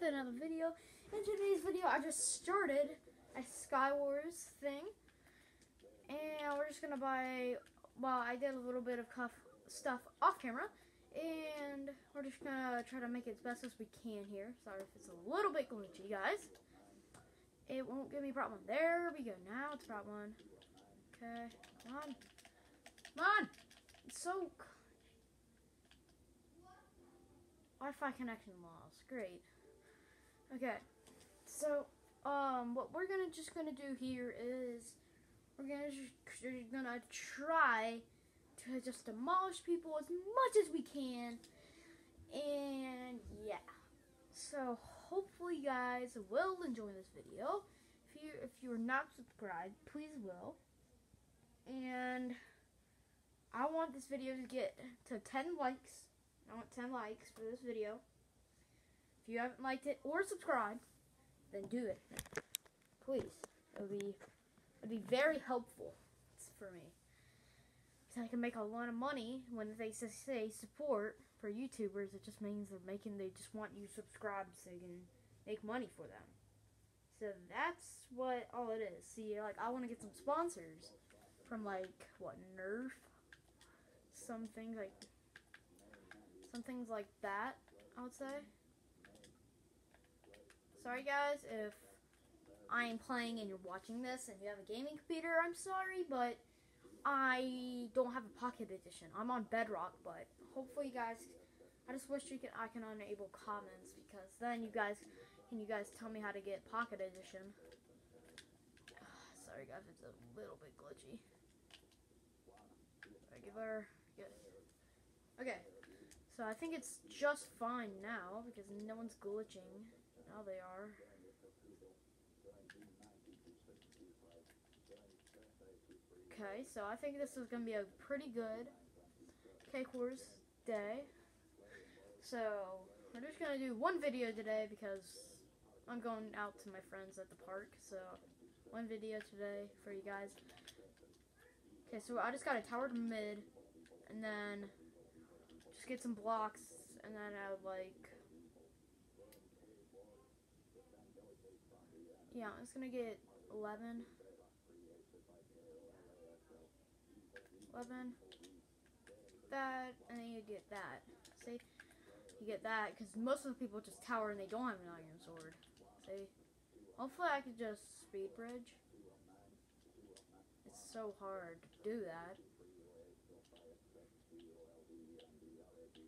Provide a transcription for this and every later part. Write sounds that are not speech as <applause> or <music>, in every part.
with another video. In today's video, I just started a Skywars thing. And we're just going to buy, well, I did a little bit of cuff stuff off camera. And we're just going to try to make it as best as we can here. Sorry if it's a little bit glitchy, guys. It won't give me problem. There we go. Now it's problem. Okay, come on. Come on! It's so... Wi-Fi connection loss. Great. Okay. So, um, what we're gonna just gonna do here is we're gonna just, gonna try to just demolish people as much as we can, and yeah. So hopefully, you guys will enjoy this video. If you if you are not subscribed, please will. And I want this video to get to 10 likes. I want 10 likes for this video. If you haven't liked it or subscribed, then do it. Please. It would be, it would be very helpful for me. So I can make a lot of money when they say support for YouTubers. It just means they're making, they just want you subscribed so you can make money for them. So that's what all it is. See, like, I want to get some sponsors from, like, what, Nerf? Some things like some things like that, I would say. Sorry guys if I am playing and you're watching this and you have a gaming computer, I'm sorry, but I don't have a pocket edition. I'm on Bedrock, but hopefully you guys I just wish you could I can enable comments because then you guys can you guys tell me how to get pocket edition. <sighs> sorry guys, it's a little bit glitchy. Regular, good. Okay. So I think it's just fine now because no one's glitching. Now they are. Okay, so I think this is going to be a pretty good Cake Wars day. So, we're just going to do one video today because I'm going out to my friends at the park. So, one video today for you guys. Okay, so I just got a tower to mid, and then just get some blocks, and then I would like... Yeah, I'm just gonna get 11. 11. That, and then you get that. See? You get that, because most of the people just tower and they don't have an iron sword. See? Hopefully I could just speed bridge. It's so hard to do that.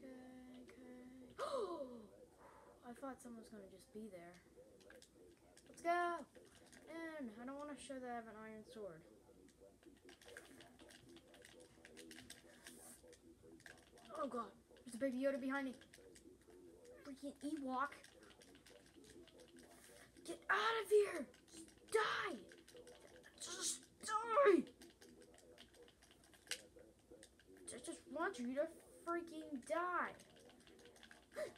Okay, <gasps> okay. I thought someone was to just be there. Go! And I don't want to show that I have an iron sword. Oh god, there's a baby Yoda behind me. Freaking Ewok. Get out of here! Just die! Just die! I just want you to freaking die. <gasps>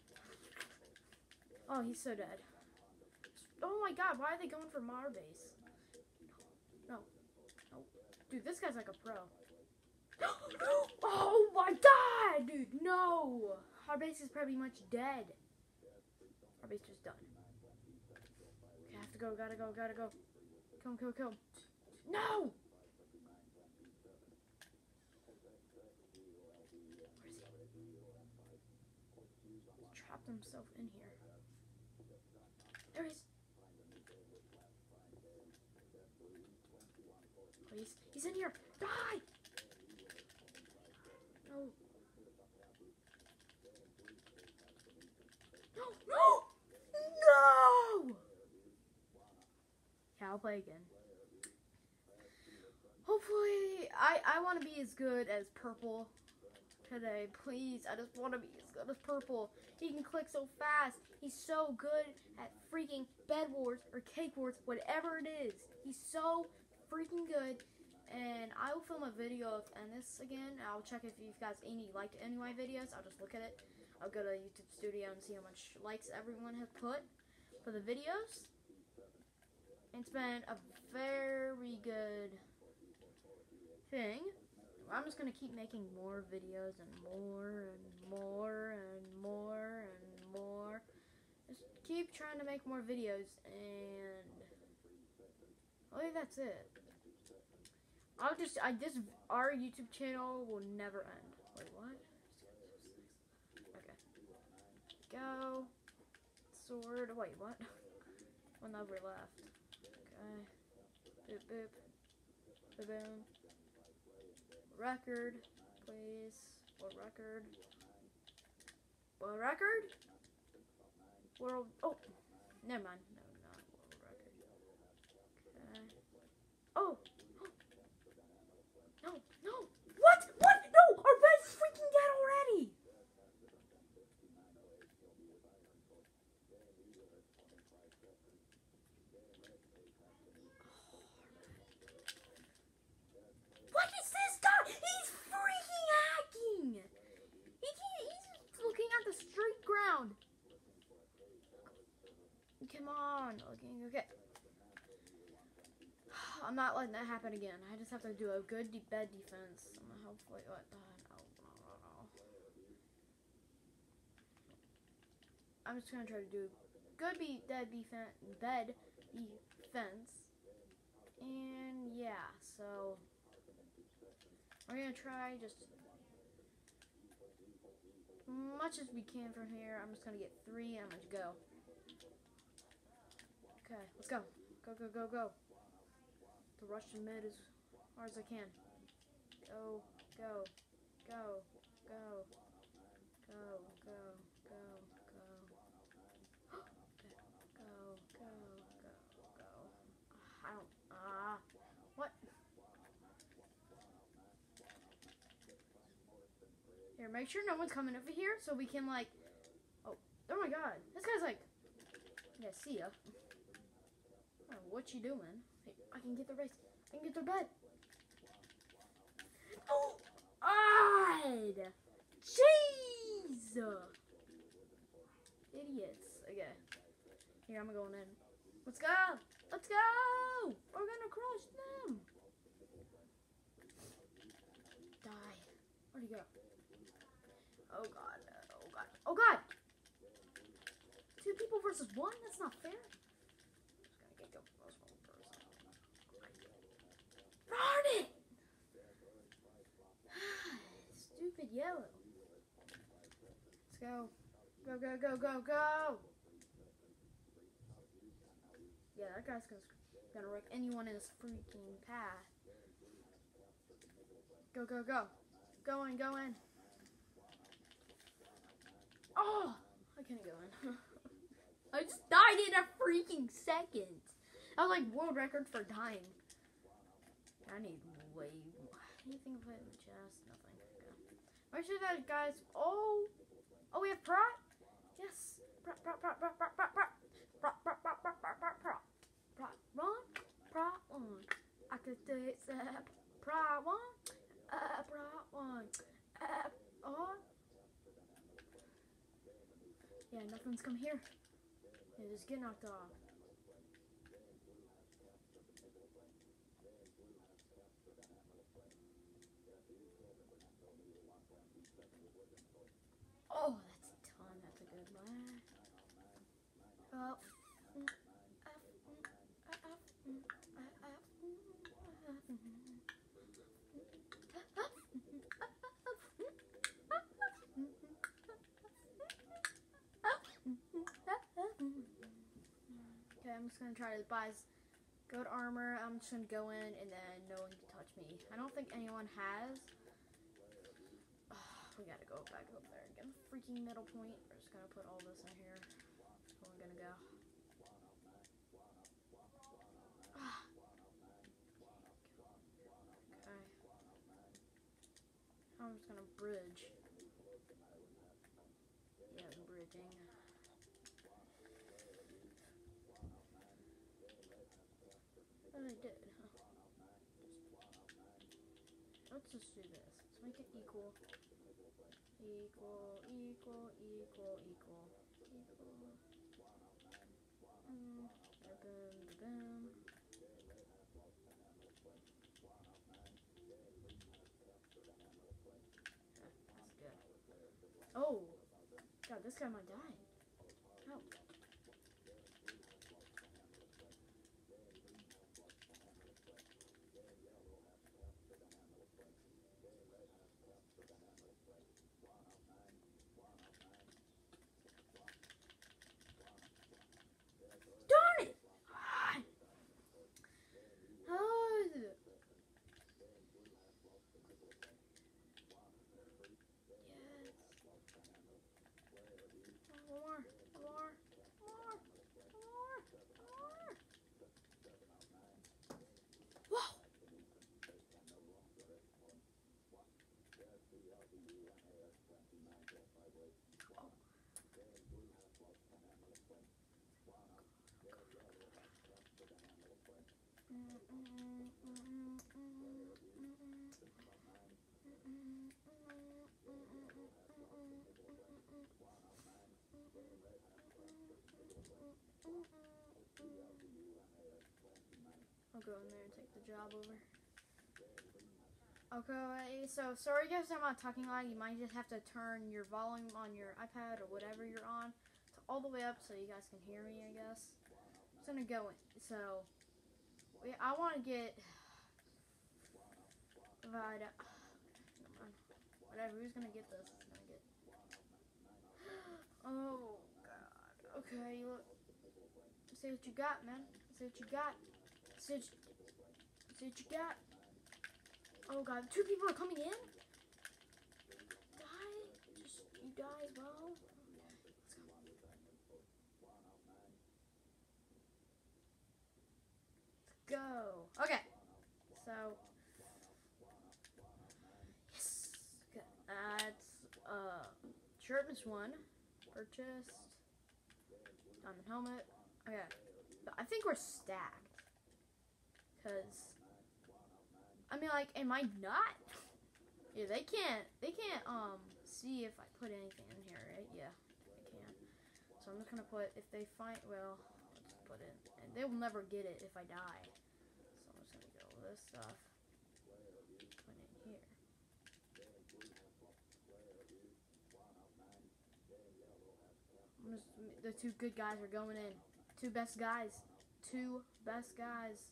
Oh, he's so dead. Oh my god, why are they going for Mar base? No. No. Dude, this guy's like a pro. <gasps> oh my god, dude, no! Our base is pretty much dead. Our base is done. Okay, I have to go, gotta go, gotta go. Come, come, him. No! He? He's trapped himself in here. There he is. Please. He's in here. Die! No. No! No! No! Yeah, I'll play again. Hopefully, I, I want to be as good as Purple today. Please, I just want to be as good as Purple. He can click so fast. He's so good at freaking Bed Wars or Cake Wars, whatever it is. He's so freaking good. And I will film a video of this again. I'll check if you guys any liked any of my videos. I'll just look at it. I'll go to YouTube Studio and see how much likes everyone has put for the videos. It's been a very good thing. I'm just going to keep making more videos and more and more and more and more. Just keep keep trying to make more videos, and oh, I think that's it. I'll just, I this our YouTube channel will never end. Wait, what? Okay. Go. Sword. Wait, what? <laughs> One over left. Okay. Boop boop. Boom. Record, please. What record? What record? World. Oh, never mind. No, not world record. Okay. Oh. No, no. What? What? No, our bed's freaking dead already. What is this guy? He's freaking hacking. He can't, he's looking at the straight ground. Come on, looking okay. I'm not letting that happen again. I just have to do a good bed defense. I'm gonna hopefully no, no. I'm just gonna try to do good be dead defense bed defense. And yeah, so we're gonna try just as much as we can from here. I'm just gonna get three and I'm gonna go. Okay, let's go. Go, go, go, go. The to mid as hard as I can. Go, go, go, go, go, go, go, go. <gasps> Go, go, go, go. I don't, ah, what? Here, make sure no one's coming over here so we can like, oh, oh my god, this guy's like, yeah, see ya. What you doing? Hey, I can get the race. I can get their bed. Oh, God! Jeez! Idiots. Okay. Here, I'm going in. Let's go! Let's go! We're gonna crush them! Die. Where'd he go? Oh god. Oh god. Oh god! Two people versus one? That's not fair. Just gonna get the most one person. Darn it! <sighs> Stupid yellow. Let's go. Go, go, go, go, go! Yeah, that guy's gonna, gonna wreck anyone in his freaking path. Go, go, go. Go in, go in. Oh! I can't go in. <laughs> I just died in a freaking second. That was like world record for dying. I need way more. Anything put in the chest? Nothing. Okay. Make sure that guys. Oh! Oh, we have Prat? Yes. Prat, Prat, Prat, Prat, Prat, Prat, Prat. Prat, Prat, Prat, Prat, Prat, Prat, Prat. Prat, one. Prat, one. I could do it. uh, one. Uh, Prat, one. Uh, on. Yeah, nothing's come here. Yeah, just get knocked off. Oh, that's a ton. That's a good one. Oh. Okay, I'm just gonna try to buy good armor. I'm just gonna go in and then no one can touch me. I don't think anyone has. <sighs> we gotta go back up there freaking middle point. We're just gonna put all this in here. Where we're gonna go. <sighs> Okay. I'm just gonna bridge. Yeah, I'm bridging. Oh, I did. Huh. Let's just do this. Let's make it equal. Equal, equal, equal, equal, equal. Okay, that's good. Oh! God, this guy might die. No. I'll go in there and take the job over. Okay, so sorry guys I'm not talking loud. You might just have to turn your volume on your iPad or whatever you're on to all the way up so you guys can hear me, I guess. I'm just gonna go in. So, I want to get. But, whatever, who's gonna get this? Is gonna get. <gasps> Oh, God. Okay, you look. See what you got, man. See what you got. See what you, see what you got. Oh god, two people are coming in? Die? Just, you die as well? Let's go. Okay. So. Yes. Okay. That's, uh, shirtless one. Purchased. Diamond helmet. Okay. But I think we're stacked. Because I mean, like, am I not? Yeah, they can't. They can't um see if I put anything in here, right? Yeah, they can't. So I'm just gonna put if they find. Well, put it, and they will never get it if I die. So I'm just gonna go with this stuff. Put in here. Just, the two good guys are going in. Two best guys. Two best guys.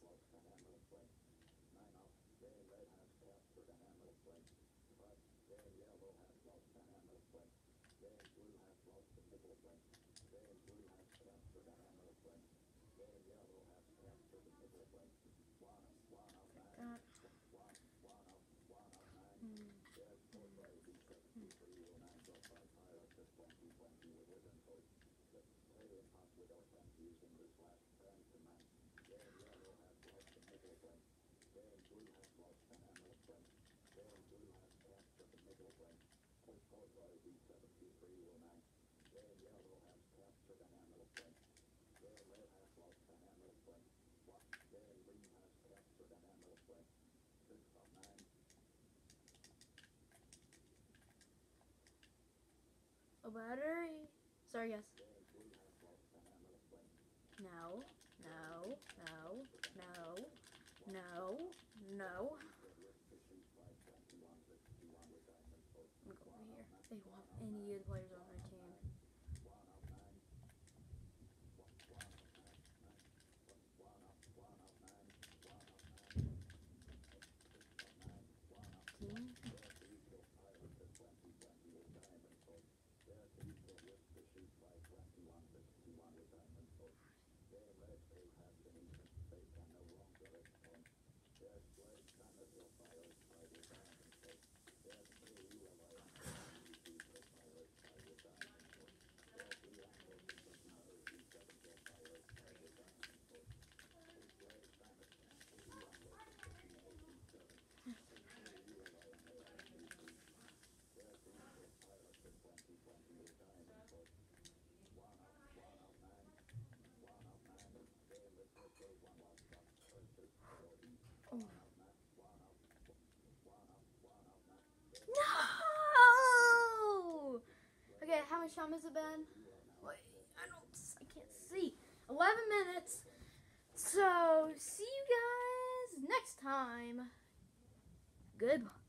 A battery. Sorry, guys. No, no, no, no, no, no. I'm gonna go over here. They want any of the players They can no! Okay, how much time has it been? Wait, I don't, I can't see. 11 minutes. So, see you guys next time. Goodbye.